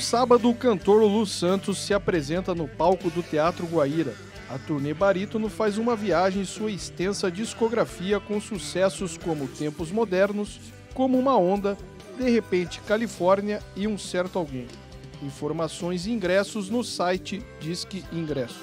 No sábado, o cantor Lu Santos se apresenta no palco do Teatro Guaíra. A turnê Barítono faz uma viagem em sua extensa discografia com sucessos como Tempos Modernos, Como uma Onda, De Repente Califórnia e Um Certo Alguém. Informações e ingressos no site Disque Ingresso.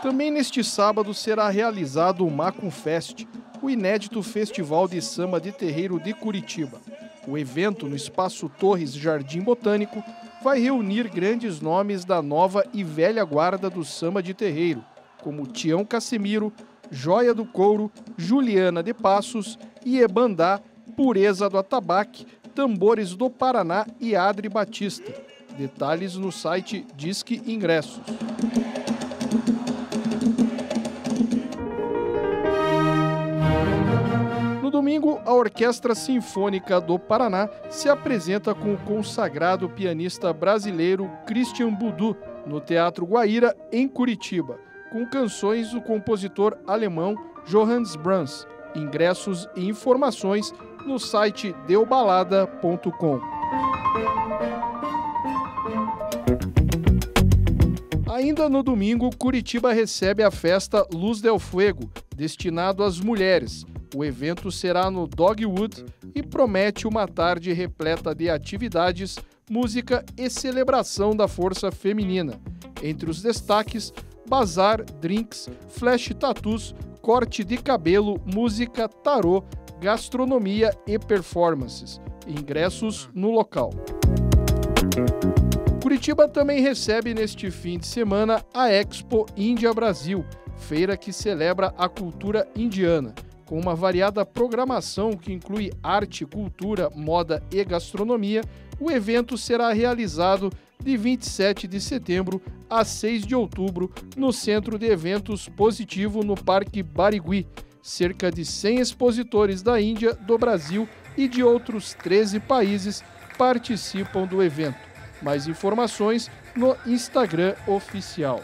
Também neste sábado será realizado o Macum Fest, o inédito Festival de Samba de Terreiro de Curitiba. O evento, no Espaço Torres Jardim Botânico, vai reunir grandes nomes da nova e velha guarda do samba de terreiro, como Tião Casemiro, Joia do Couro, Juliana de Passos, Iebandá, Pureza do Atabaque, Tambores do Paraná e Adri Batista. Detalhes no site Disque Ingressos. Domingo, a Orquestra Sinfônica do Paraná se apresenta com o consagrado pianista brasileiro Christian Budu no Teatro Guaíra, em Curitiba, com canções do compositor alemão Johannes Brahms. Ingressos e informações no site deubalada.com. Ainda no domingo, Curitiba recebe a festa Luz del Fuego, destinado às mulheres. O evento será no Dogwood e promete uma tarde repleta de atividades, música e celebração da força feminina. Entre os destaques, bazar, drinks, flash tattoos, corte de cabelo, música, tarô, gastronomia e performances. Ingressos no local. Curitiba também recebe neste fim de semana a Expo Índia Brasil, feira que celebra a cultura indiana. Com uma variada programação que inclui arte, cultura, moda e gastronomia, o evento será realizado de 27 de setembro a 6 de outubro no Centro de Eventos Positivo no Parque Barigui. Cerca de 100 expositores da Índia, do Brasil e de outros 13 países participam do evento. Mais informações no Instagram oficial.